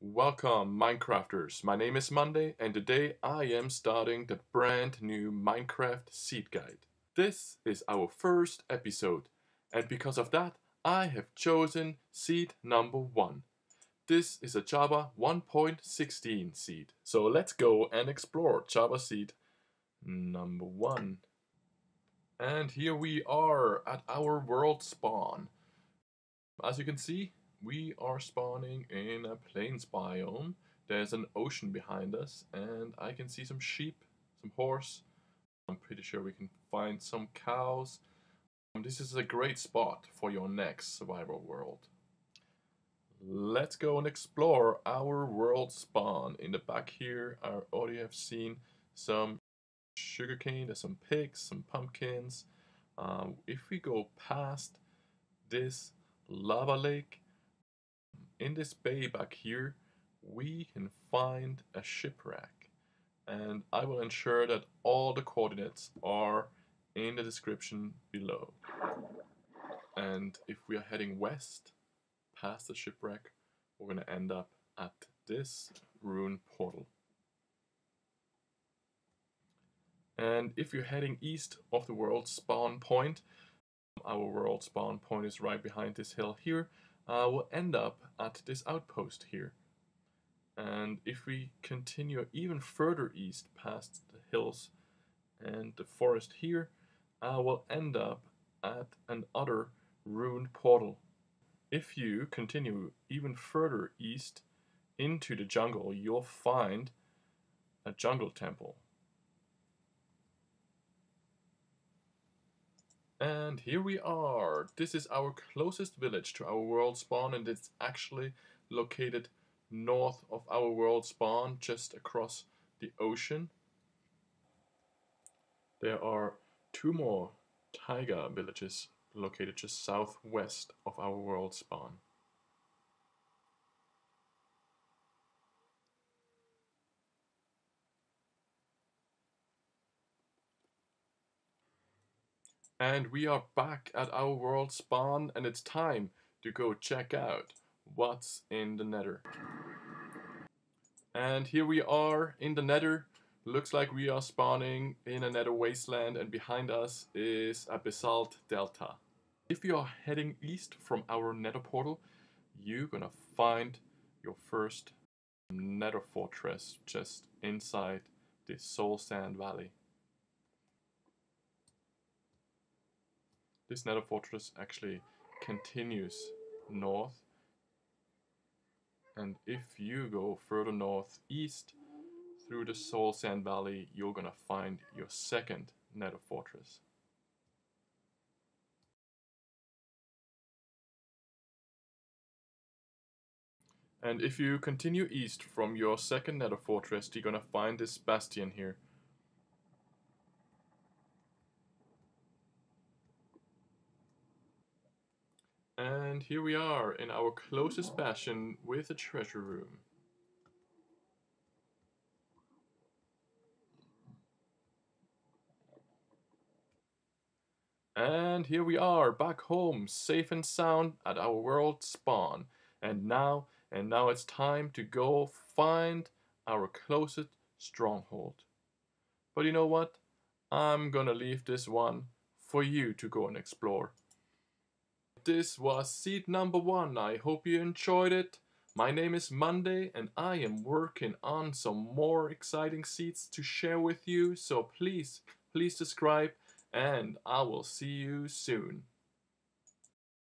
Welcome Minecrafters, my name is MondHey and today I am starting the brand new Minecraft seed guide. This is our first episode and because of that I have chosen seed number 1. This is a Java 1.16 seed. So let's go and explore Java seed number 1. And here we are at our world spawn. As you can see, we are spawning in a plains biome. There's an ocean behind us and I can see some sheep, some horse. I'm pretty sure we can find some cows. Um, this is a great spot for your next survival world. Let's go and explore our world spawn. In the back here, I already have seen some sugarcane, there's some pigs, some pumpkins. Um, if we go past this lava lake, in this bay back here, we can find a shipwreck. And I will ensure that all the coordinates are in the description below. And if we are heading west, past the shipwreck, we're going to end up at this ruined portal. And if you're heading east of the world spawn point, our world spawn point is right behind this hill here, uh, we'll end up at this outpost here. And if we continue even further east past the hills and the forest here, uh, we'll end up at another ruined portal. If you continue even further east into the jungle, you'll find a jungle temple. And here we are. This is our closest village to our world spawn and it's actually located north of our world spawn, just across the ocean. There are two more taiga villages located just southwest of our world spawn. And we are back at our world spawn and it's time to go check out what's in the nether. And here we are in the nether. Looks like we are spawning in a nether wasteland and behind us is a basalt delta. If you are heading east from our nether portal, you're gonna find your first nether fortress just inside the soul sand valley. This nether fortress actually continues north. And if you go further northeast through the Soul Sand Valley, you're gonna find your second nether fortress. And if you continue east from your second nether fortress, you're gonna find this bastion here. And here we are in our closest bastion with a treasure room. And here we are, back home, safe and sound at our world spawn. And now, and now it's time to go find our closest stronghold. But you know what? I'm gonna leave this one for you to go and explore. This was seed number one. I hope you enjoyed it. My name is MondHey and I am working on some more exciting seeds to share with you. So please, please subscribe and I will see you soon.